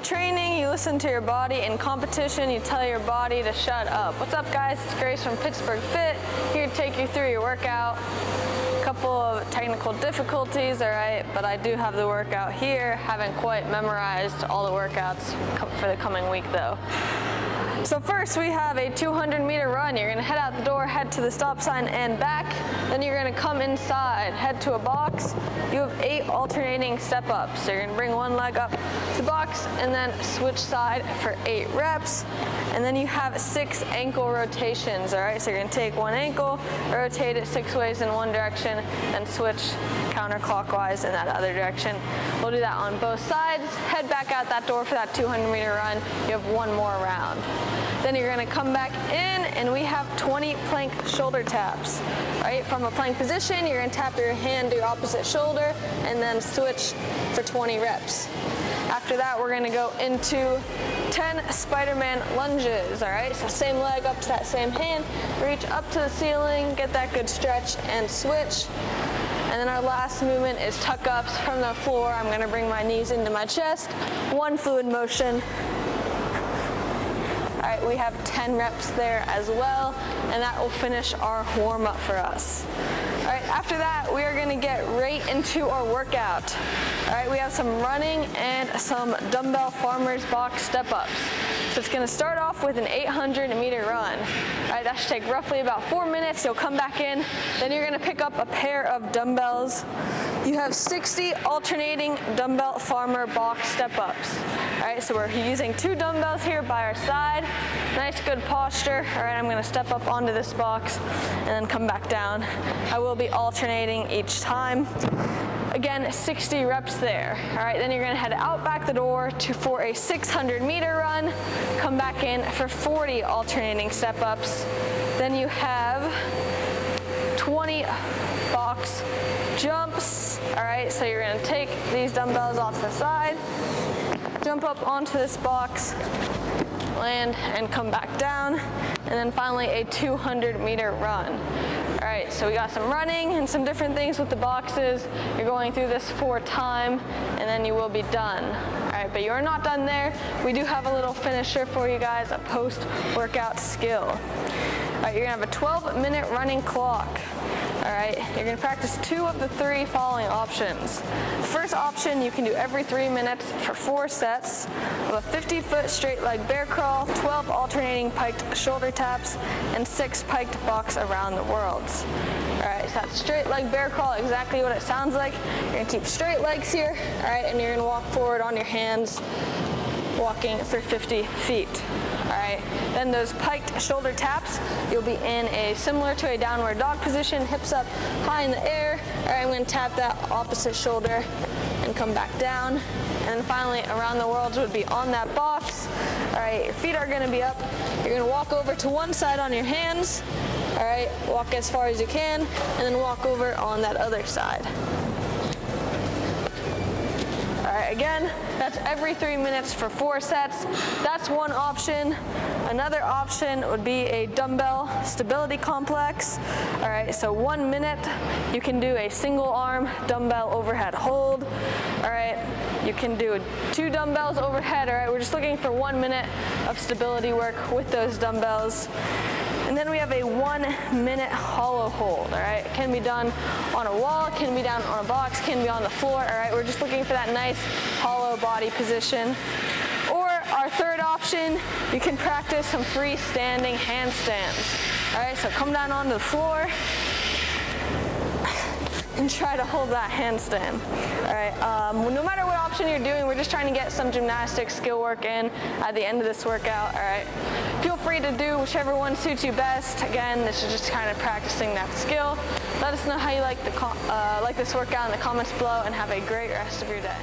In training, you listen to your body. In competition, you tell your body to shut up. What's up guys? It's Grace from Pittsburgh Fit, here to take you through your workout. A couple of technical difficulties, all right, but I do have the workout here. Haven't quite memorized all the workouts for the coming week though. So first we have a 200 meter run. You're gonna head out the door, head to the stop sign and back. Then you're gonna come inside, head to a box. You have eight alternating step ups. So you're gonna bring one leg up to the box and then switch side for eight reps. And then you have six ankle rotations, all right? So you're gonna take one ankle, rotate it six ways in one direction, then switch counterclockwise in that other direction. We'll do that on both sides. Head back out that door for that 200 meter run. You have one more round. Then you're gonna come back in and we have 20 plank shoulder taps. Right, from a plank position, you're gonna tap your hand to your opposite shoulder and then switch for 20 reps. After that, we're gonna go into 10 Spider-Man lunges, all right? So same leg up to that same hand, reach up to the ceiling, get that good stretch and switch. And then our last movement is tuck ups from the floor. I'm gonna bring my knees into my chest, one fluid motion, we have 10 reps there as well, and that will finish our warm up for us. All right, after that, we are gonna get right into our workout. All right, we have some running and some dumbbell farmer's box step ups. So it's gonna start off with an 800 meter run. All right, that should take roughly about four minutes. You'll come back in, then you're gonna pick up a pair of dumbbells. You have 60 alternating dumbbell farmer box step ups. All right, so we're using two dumbbells here by our side. Nice, good posture. All right, I'm gonna step up onto this box and then come back down. I will be alternating each time. Again, 60 reps there. All right, then you're gonna head out back the door to for a 600 meter run. Come back in for 40 alternating step ups. Then you have 20 box jumps. All right, so you're gonna take these dumbbells off the side, jump up onto this box, land and come back down, and then finally a 200 meter run. All right, so we got some running and some different things with the boxes. You're going through this for time, and then you will be done. All right, but you're not done there. We do have a little finisher for you guys, a post-workout skill. All right, you're gonna have a 12 minute running clock. All right, you're gonna practice two of the three following options. First option you can do every three minutes for four sets of a 50 foot straight leg bear crawl, 12 alternating piked shoulder taps, and six piked box around the worlds. All right, so that straight leg bear crawl, exactly what it sounds like. You're gonna keep straight legs here, all right, and you're gonna walk forward on your hands, walking for 50 feet all right? Then those piked shoulder taps, you'll be in a similar to a downward dog position, hips up high in the air. All right, I'm gonna tap that opposite shoulder and come back down. And finally, around the world would be on that box. All right, your feet are gonna be up. You're gonna walk over to one side on your hands. All right, walk as far as you can, and then walk over on that other side. Again, that's every three minutes for four sets. That's one option. Another option would be a dumbbell stability complex. All right, so one minute, you can do a single arm dumbbell overhead hold. All right, you can do two dumbbells overhead. All right, we're just looking for one minute of stability work with those dumbbells. And then we have a one minute hollow hold, all right? It can be done on a wall, can be done on a box, can be on the floor, all right? We're just looking for that nice hollow body position. Or our third option, you can practice some freestanding handstands. All right, so come down onto the floor, and try to hold that handstand. All right, um, no matter what option you're doing, we're just trying to get some gymnastic skill work in at the end of this workout, all right? Feel free to do whichever one suits you best. Again, this is just kind of practicing that skill. Let us know how you like, the uh, like this workout in the comments below and have a great rest of your day.